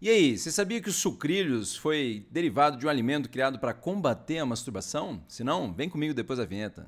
E aí, você sabia que o sucrilhos foi derivado de um alimento criado para combater a masturbação? Se não, vem comigo depois da vinheta.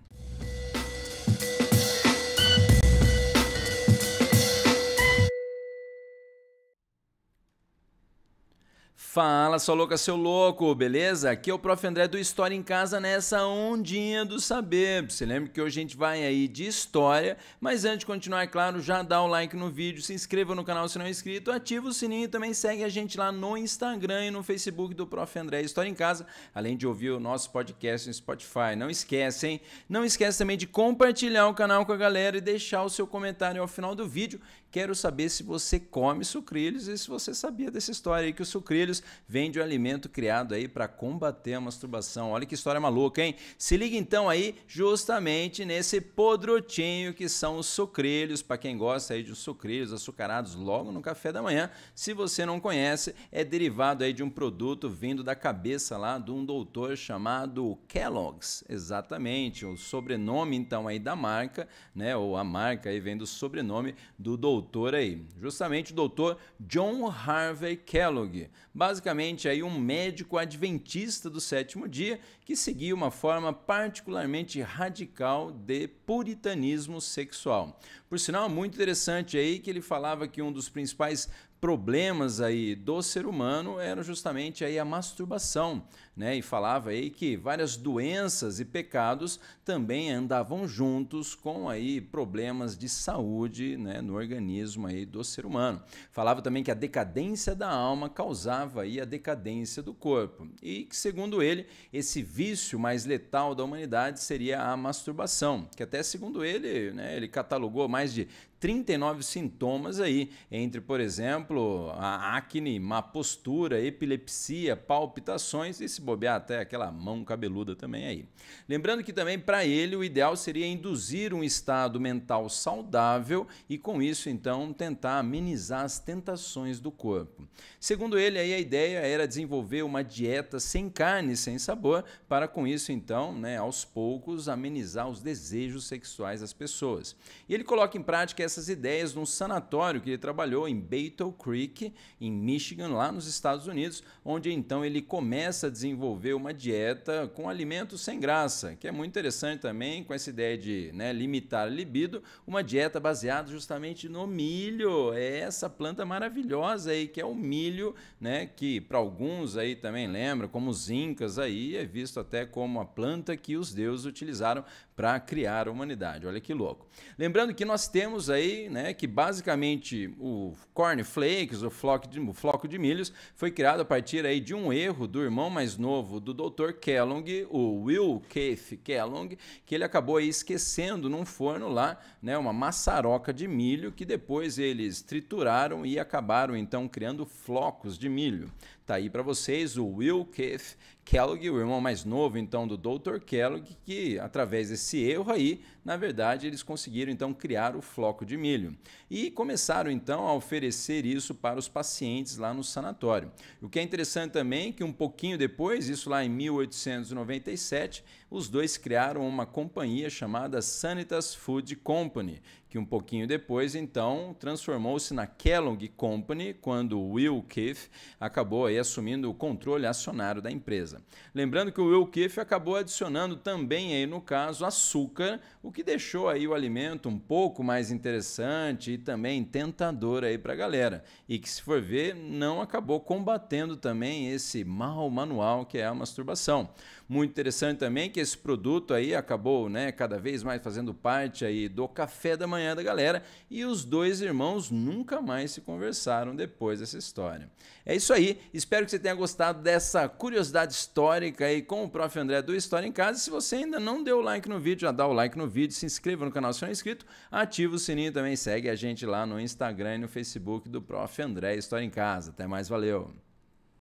Fala, sua louca, seu louco, beleza? Aqui é o Prof. André do História em Casa nessa ondinha do saber. Você lembra que hoje a gente vai aí de história, mas antes de continuar, é claro, já dá o like no vídeo, se inscreva no canal se não é inscrito, ativa o sininho e também segue a gente lá no Instagram e no Facebook do Prof. André História em Casa, além de ouvir o nosso podcast no Spotify. Não esquece, hein? Não esquece também de compartilhar o canal com a galera e deixar o seu comentário ao final do vídeo. Quero saber se você come sucrilhos e se você sabia dessa história aí que o sucrilhos vende um alimento criado aí para combater a masturbação. Olha que história maluca, hein? Se liga então aí justamente nesse podrotinho que são os sucrilhos, para quem gosta aí de sucrilhos açucarados logo no café da manhã. Se você não conhece, é derivado aí de um produto vindo da cabeça lá de um doutor chamado Kellogg's. Exatamente, o sobrenome então aí da marca, né, ou a marca aí vem do sobrenome do doutor aí. Justamente o doutor John Harvey Kellogg basicamente aí um médico adventista do sétimo dia que seguia uma forma particularmente radical de puritanismo sexual. Por sinal, muito interessante aí que ele falava que um dos principais problemas aí do ser humano era justamente aí a masturbação, né? E falava aí que várias doenças e pecados também andavam juntos com aí problemas de saúde, né, no organismo aí do ser humano. Falava também que a decadência da alma causava aí a decadência do corpo e que segundo ele esse vício mais letal da humanidade seria a masturbação, que até segundo ele, né, ele catalogou mais de 39 sintomas aí, entre, por exemplo, a acne, má postura, epilepsia, palpitações e se bobear até aquela mão cabeluda também aí. Lembrando que também para ele o ideal seria induzir um estado mental saudável e com isso então tentar amenizar as tentações do corpo. Segundo ele aí a ideia era desenvolver uma dieta sem carne, sem sabor, para com isso então, né, aos poucos amenizar os desejos sexuais das pessoas. E ele coloca em prática essas ideias num sanatório que ele trabalhou em Battle Creek, em Michigan, lá nos Estados Unidos, onde então ele começa a desenvolver uma dieta com alimentos sem graça, que é muito interessante também, com essa ideia de né, limitar a libido, uma dieta baseada justamente no milho, é essa planta maravilhosa aí que é o milho, né, que para alguns aí também lembra, como os incas aí, é visto até como a planta que os deuses utilizaram para criar a humanidade. Olha que louco. Lembrando que nós temos aí aí, né, que basicamente o corn flakes, o floco de, o floco de milhos, foi criado a partir aí de um erro do irmão mais novo do Dr. Kellogg, o Will Keith Kellogg, que ele acabou aí esquecendo num forno lá, né, uma maçaroca de milho que depois eles trituraram e acabaram então criando flocos de milho. Tá aí para vocês o Will Keith Kellogg, o irmão mais novo então do Dr. Kellogg, que através desse erro aí, na verdade, eles conseguiram então criar o floco de milho e começaram então a oferecer isso para os pacientes lá no sanatório. O que é interessante também é que um pouquinho depois, isso lá em 1897, os dois criaram uma companhia chamada Sanitas Food Company, que um pouquinho depois então transformou-se na Kellogg Company, quando Will Keith acabou aí assumindo o controle acionário da empresa. Lembrando que o Will Keith acabou adicionando também aí no caso açúcar, o que deixou aí o alimento um pouco mais interessante e também tentador aí para a galera. E que se for ver, não acabou combatendo também esse mal manual que é a masturbação. Muito interessante também que esse produto aí acabou, né, cada vez mais fazendo parte aí do café da manhã da galera e os dois irmãos nunca mais se conversaram depois dessa história. É isso aí, espero que você tenha gostado dessa curiosidade histórica aí com o Prof. André do História em Casa. Se você ainda não deu like no vídeo, já dá o like no vídeo, se inscreva no canal se não é inscrito, ativa o sininho também, segue a gente lá no Instagram e no Facebook do Prof. André História em Casa. Até mais, valeu!